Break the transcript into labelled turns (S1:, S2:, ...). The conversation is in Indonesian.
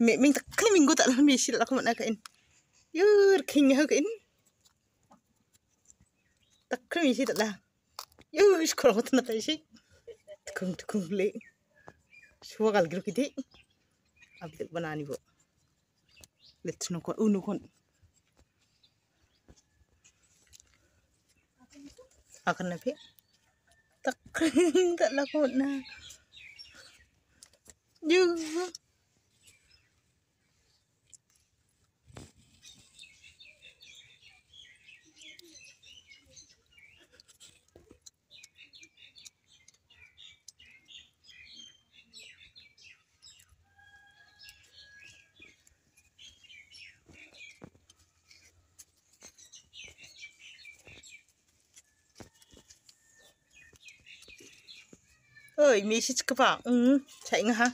S1: ming tak kini minggu tak lah mi sil aku mana kain yur king ha kain tak kini mi sil tak lah. Yur sekolah aku tanah tadi tukung tukung le semua kali gitu kiti. Abi tak banani bo let's no kon unu kon akan nabi tak tak lakon na yur ơi mi xích các bạn ừ chạy ha.